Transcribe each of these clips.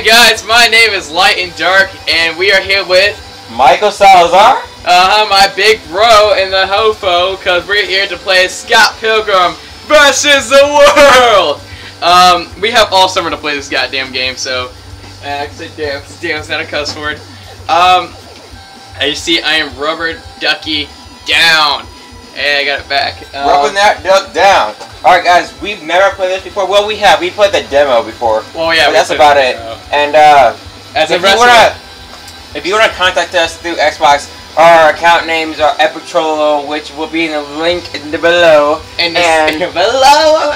Hey guys, my name is Light and Dark, and we are here with Michael Salazar. uh, my big bro in the Hofo, because we're here to play Scott Pilgrim versus the World! Um, we have all summer to play this goddamn game, so, uh, I say damn, damn's not a cuss word. Um, as you see, I am Rubber Ducky down. Hey, I got it back. Um, Rubbing that duck down. Alright guys, we've never played this before. Well, we have. We played the demo before. well, yeah, that's about it. And uh, As a if you wanna, if you wanna contact us through Xbox, our account names are Epitrolo, which will be in the link in the below, and, and- below,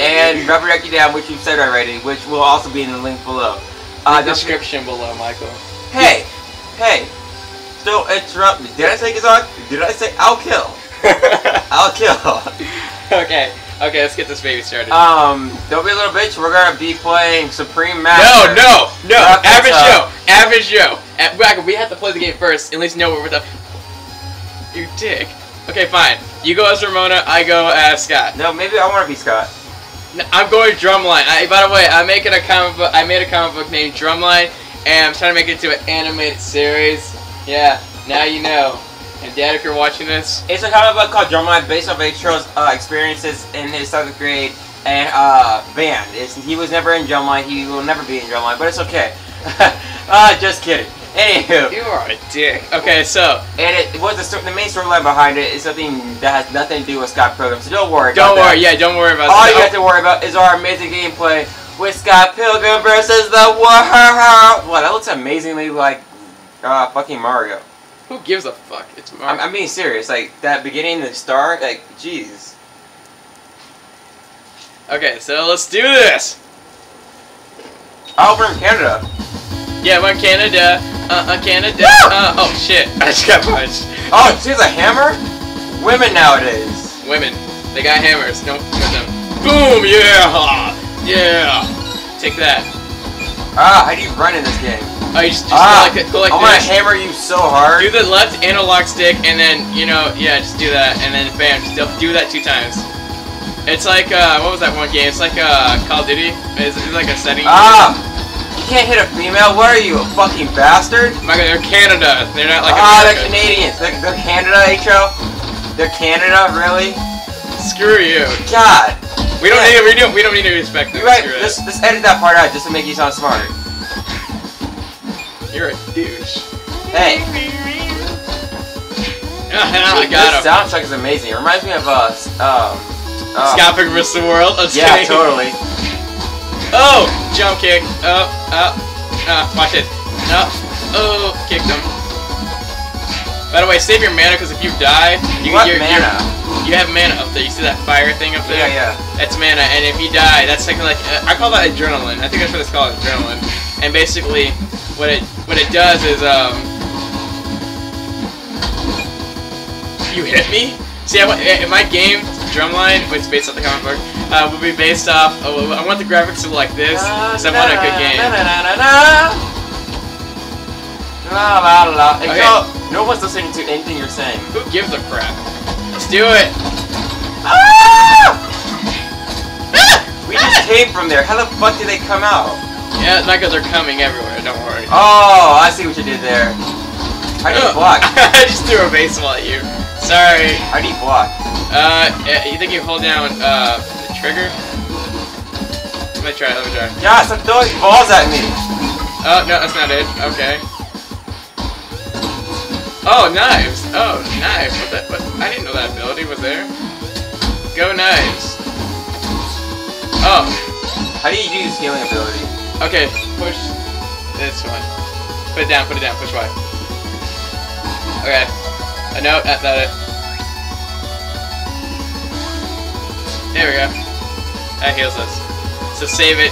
and Rubber Ducky Down, which you've said already, which will also be in the link below. Uh, the description below, Michael. Hey, hey, don't interrupt me. Did I say Gazon? Did I say I'll kill? I'll kill. okay, okay, let's get this baby started. Um, don't be a little bitch. We're gonna be playing Supreme no, Master. no, no. Rocket Average Joe. Average Joe. At, we have to play the game first. At least know what we're the. You dick. Okay, fine. You go as Ramona. I go as Scott. No, maybe I want to be Scott. I'm going Drumline. I, by the way, I'm making a comic book. I made a comic book named Drumline, and I'm trying to make it into an animated series. Yeah, now you know. And Dad, if you're watching this, It's a comic book called Drumline, based off H.O.'s uh, experiences in his seventh grade and uh, band. It's, he was never in Drumline. He will never be in Drumline, but it's okay. uh, just kidding. Anywho, you are a dick. Okay, so and it was the, the main storyline behind it is something that has nothing to do with Scott Pilgrim. So don't worry. don't worry. That. Yeah, don't worry about All that. you have to worry about is our amazing gameplay with Scott Pilgrim versus the world. Wow, that looks amazingly like uh, fucking Mario. Who gives a fuck? It's I'm, I'm being serious. Like that beginning, the start, like jeez. Okay, so let's do this. Oh, we're in Canada. Yeah, we're in Canada. Uh, uh Canada. Uh, oh shit! I just got punched. Oh, she's a hammer. Women nowadays. Women, they got hammers. Don't hit them. Boom! Yeah, yeah. Take that. Ah, how do you run in this game? Oh, you just, just ah, go like, go like I'm gonna hammer you so hard. Do the left analog stick, and then you know, yeah, just do that, and then bam, just do- that two times. It's like uh, what was that one game? It's like uh, Call of Duty. It's, it's like a setting. Ah, you can't hit a female. What are you, a fucking bastard? Michael, they're Canada. They're not like ah, they're Canadians. They're, they're Canada, Ho. They're Canada, really? Screw you. God. We don't Yeah. need. We don't. We don't need to respect them. You're right. It. Let's, let's edit that part out just to make you sound smarter. You're a douche. Hey, I this got him. soundtrack is amazing. It reminds me of uh, s- um, uh, Pilgrim vs. the World. I'm Yeah, kidding. totally. Oh, jump kick. Oh, oh, uh, watch it. No. Oh, kicked him. By the way, save your mana because if you die, you What you're, mana? You're, you have mana up there. You see that fire thing up there? Yeah, yeah. That's mana, and if you die, that's like like uh, I call that adrenaline. I think that's what it's called, adrenaline. And basically, what it what it does is um. You hit me? See, I, in my game, Drumline, which is based off the comic book, uh, will be based off. Oh, I want the graphics to look like this, so I want a good game. Na, na, na, na, na. La la la. Okay. No one's listening to anything you're saying. Who gives a crap? Let's do it. Ah! We just came from there. How the fuck did they come out? Yeah, Michael, they're coming everywhere. Don't worry. Oh, I see what you did there. How do you Oh, block? I just threw a baseball at you. Sorry. How do you block? Uh, you think you hold down uh the trigger? Let me try. Let me try. Yeah, stop throwing balls at me. Oh no, that's not it. Okay. Oh, knives. Oh, knives. What the? What? I didn't know that ability was there. Go knives. Oh, How do you use healing ability? Okay. Push this one. Put it down. Put it down. Push Y. Okay. Uh, no, that's not it. There we go. That heals us. So save it.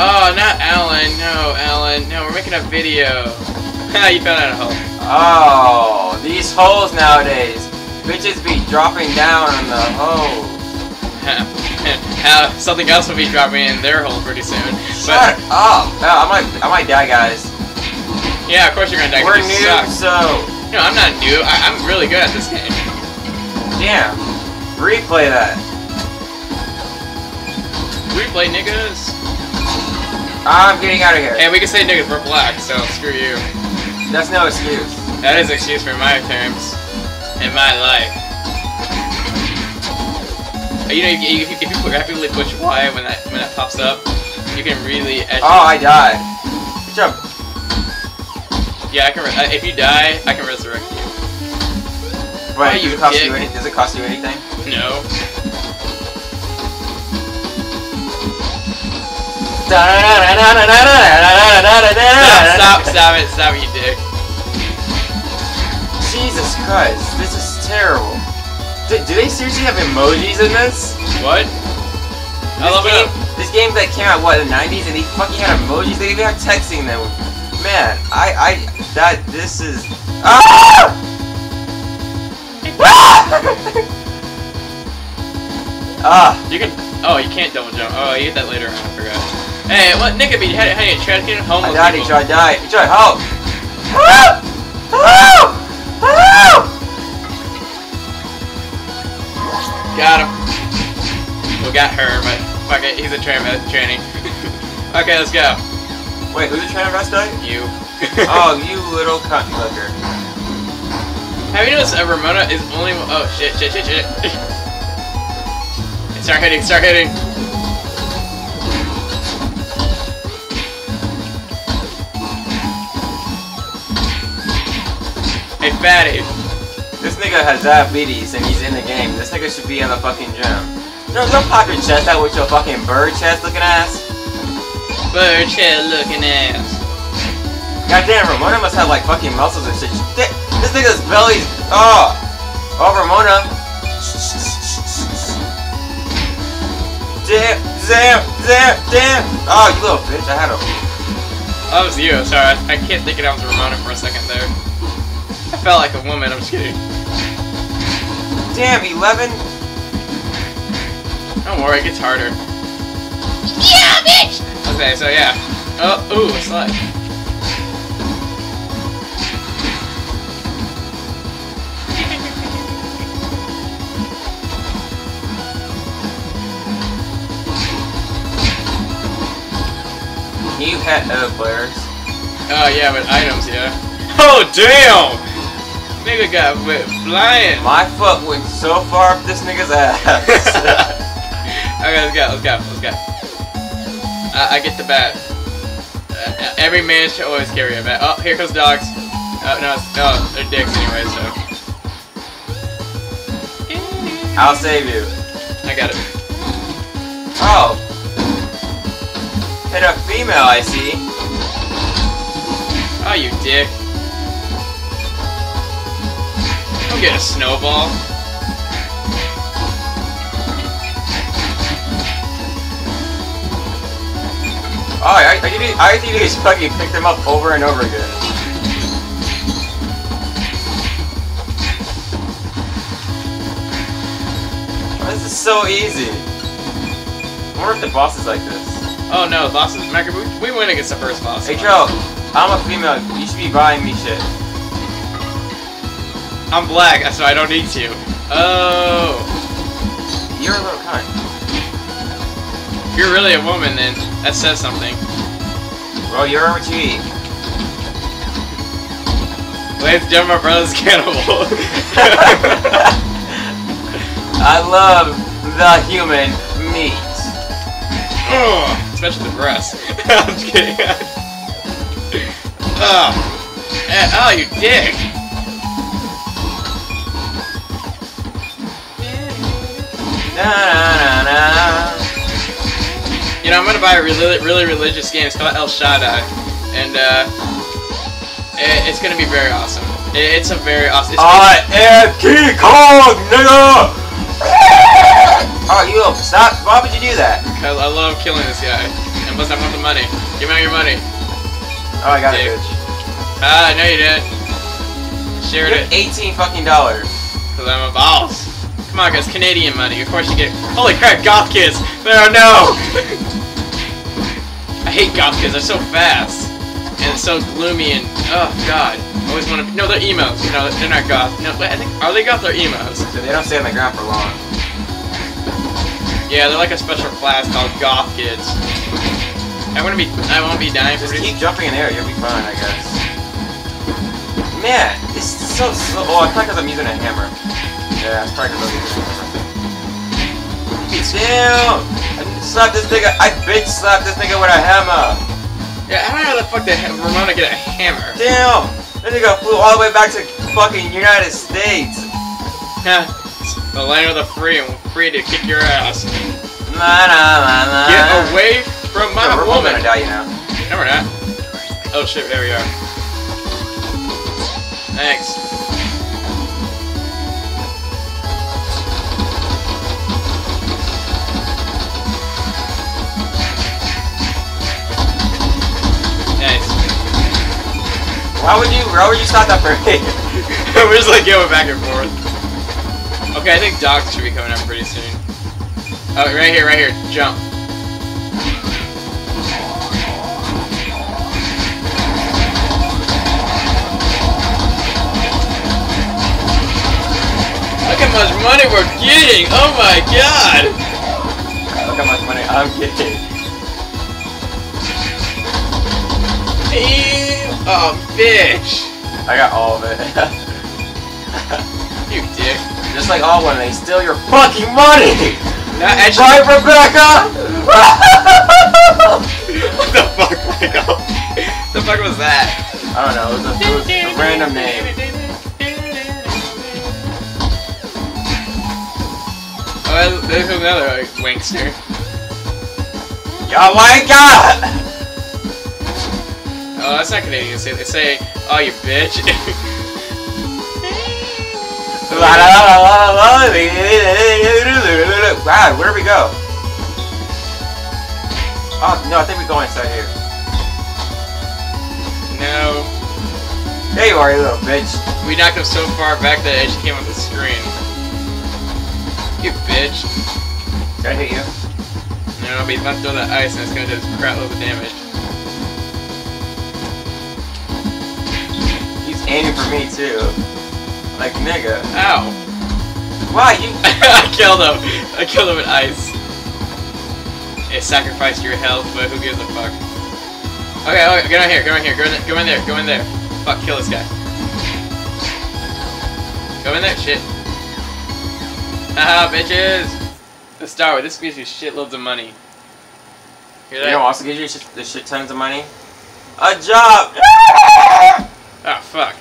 Oh, not Alan. No, Alan. No, we're making a video. You found out a hole. Oh, these holes nowadays. Bitches be dropping down on the hole. How something else will be dropping in their hole pretty soon. Shut But up! Oh, I might, I might die, guys. yeah, of course you're gonna die. We're new, so No, I'm not new. I, I'm really good at this game. damn. Replay that. Replay, niggas. I'm getting out of here. Hey, we can say niggas, we're black, so screw you. That's no excuse. That is excuse for my terms. In my life. Uh, You know, if you, if you, if you rapidly push Y when that when that pops up, you can really. Edge Oh, I. Good job. Yeah, I can. Re uh, if you die, I can resurrect you. Wait, you does it cost dick. you any, Does it cost you anything? No. Stop! Stop! Stop it! Stop it! You dick. Jesus Christ, this is terrible. Do, do they seriously have emojis in this? What? I This love game, it. this game that came out what in the 90s and they fucking had emojis. They even have texting them. Man, I I that this is ah! ah! You can. Oh, you can't double jump. Oh, you get that later on. I forgot. Hey, what? Nickabee, how, how you trash can I homeless died. people? Each I died. Each I help. Help! Help! Got him. We got her, but fuck it, he's a train training. okay, let's go. Wait, who's the trainer rest died? You. Oh, you little cunt clicker. Have you noticed uh, Ramona is only? Oh shit! Shit! Shit! Shit! start hitting! Start hitting! Hey, fatty! This nigga has diabetes and he's in the game. This nigga should be in the fucking gym. No, don't pop your chest out with your fucking bird chest looking ass. Bird chest looking ass. Goddamn, Ramona must have like fucking muscles and shit. This nigga's belly's. Oh! Oh, Ramona. Damn, damn, damn, damn. Oh, you little bitch. I had a. That was you. Sorry, I, I can't think it. Was Ramona for a second there. I felt like a woman. I'm just kidding. Damn, 11? Don't worry, it gets harder. Yeah, bitch. Okay, so yeah. Oh, ooh, a slide. You had no players. Oh yeah, but items, yeah. Oh damn! Nigga got wet flying. My foot went so far up this nigga's ass. okay, let's go, let's go, let's go. I, I get the bat. Uh, every man should always carry a bat. Oh, here comes dogs. Oh no, no, they're dicks anyway, so. I'll save you. I got it. Oh. Hit a female, I see. Oh, you dick. Don't get a snowball. Oh, I, I, think- I think you just fucking picked them up over and over again. This is so easy. I wonder if the boss is like this. Oh no, bosses. Macker, we, we win against the first boss. Hey Joe, I'm a female. You should be buying me shit. I'm black, so I don't need to. Oh. You're a little cunt. If you're really a woman, then that says something. Well, you're what you eat. And gentlemen, my brother's cannibal. I love the human meat. Ugh, especially the breasts. I'm just kidding. oh. Oh, you dick. Na na na na. You know, I'm gonna buy a really, really religious game. It's called El Shaddai, and uh, it, it's gonna be very awesome. It, it's a very awesome. It's I am King Kong, nigga! Oh, you little stop! Why would you do that? I, I love killing this guy. And plus, I want the money. Give me all your money. Oh, I got Dick. it, bitch. Ah, no, you didn't. Shared You it. 18 fucking dollars. Because I'm a boss. On, guys, Canadian money. Of course you get. Holy crap, goth kids! No, no! I hate goth kids. They're so fast and so gloomy and oh god. I always want to. No, they're emos. No, they're not goth. No, wait, I think are they goth or emos? So they don't stay on the ground for long. Yeah, they're like a special class called goth kids. I want to be. I won't be dying for Just keep jumping in air, you'll be fine, I guess. Man, it's so slow. Oh, it's probably because I'm using a hammer. Yeah, it's probably because I'm using a hammer. Damn! I slapped this nigga. I bitch slapped this nigga with a hammer. Yeah, I don't know how the fuck he- Ramona get a hammer. Damn! This nigga flew all the way back to fucking United States. Huh. It's the land of the free and free to kick your ass. La la la la. Get away from my we're both woman. gonna die, you know. No, we're not. Oh shit, there we are. Thanks. Why would you? Why would you stop that for me? We're just like going back and forth. Okay, I think dogs should be coming up pretty soon. Oh, right here, right here. Jump. Look how much money we're getting! Oh my god! Look how much money I'm getting. Ew. Oh, bitch! I got all of it. You dick. Just like all when they steal your fucking money. Not actually. Right, Rebecca? What the fuck, Michael? the fuck was that? I don't know. It was a, it was a random name. Oh, there's another like, wankster. Yo, oh my God! Oh, that's not Canadian. They say, oh, you bitch. Wow, where do we go? Oh no, I think we go inside here. no. There you are, you little bitch. We knocked him so far back that it came on the screen. You bitch. Did I hit you? No, but about to throw that ice and it's gonna do this crap load of damage. Aiming for me too. Like nigga. Ow. Why you? I killed him. I killed him with ice. It sacrificed your health, but who gives a fuck? Okay, okay, get on here, go in here, go in there, go in there, go in there. Fuck, kill this guy. Go in there, shit. Haha, bitches! The Star Wars, this gives you shitloads of money. Hear You that? know, also gives you shit, the shit tons of money. A job. Oh, fuck.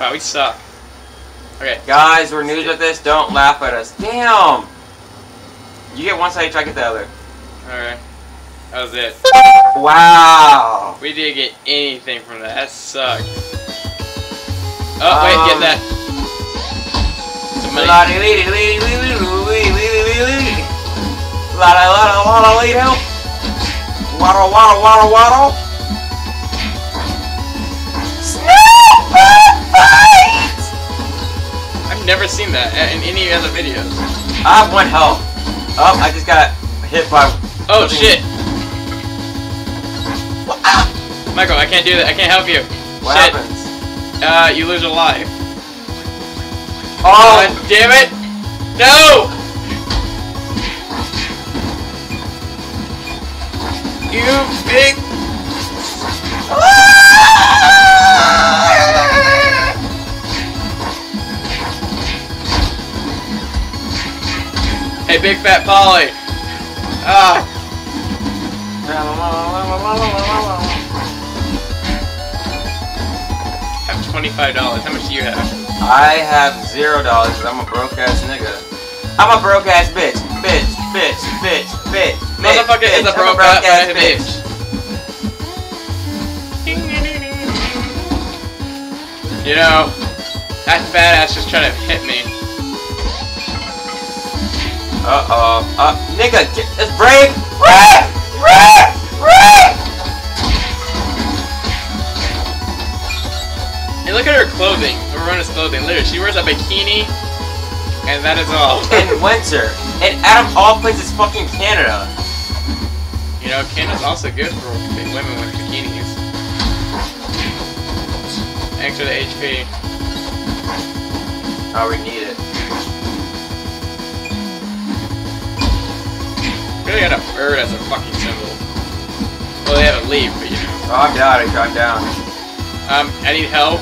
Wow, we suck. Okay, Guys, we're news with this. Don't laugh at us. Damn. You get one side, try to get the other. alright. That was it. Wow. We didn't get anything from that. That sucked. Oh, wait, get Um, that. Some money. La di li di li di li li li li li li li. La la la la la la li help. Waddle waddle waddle waddle. I've never seen that in any other videos. I have one health. Oh, I just got hit by. Oh something- shit, Ah! Michael, I can't do that. I can't help you. What shit. happens? Uh, you lose a life. Oh, God damn it! No! You big. Hey, big fat Polly. Ah, I have twenty-five dollars. How much do you have? I have zero dollars. I'm a broke ass nigga. I'm a broke ass bitch. Bitch. Bitch. Bitch. Bitch. bitch, Motherfucker is bitch. a I'm broke ass bitch. You know, that fat ass just tried to hit me. Uh oh. Uh, nigga, get, it's brave. Brave. Brave. Brave. And look at her clothing. Verona's clothing. Literally, she wears a bikini, and that is all. In winter, and out of all places, fucking Canada. you know, Canada's also good for women with bikinis. Thanks for the HP. Oh, we need it. Really got a bird as a fucking symbol. Well, they have to leave, but you know. Oh, I'm down. I dropped down. Um, I need help.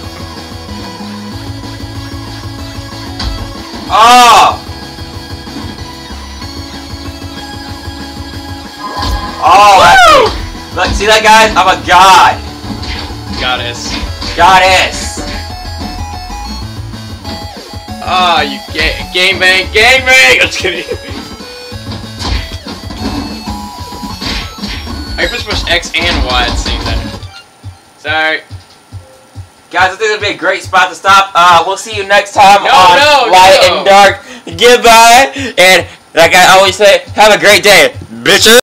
Oh! Oh, look, see that, guys? I'm a god. Goddess. Goddess. Ah, you ga game bang, game bang! I'm just kidding. I just push X and Y at the same time. Sorry. Guys, I think it'll be a great spot to stop. Uh, we'll see you next time No, on no, Light no. and Dark. Goodbye. And like I always say, have a great day, bitches.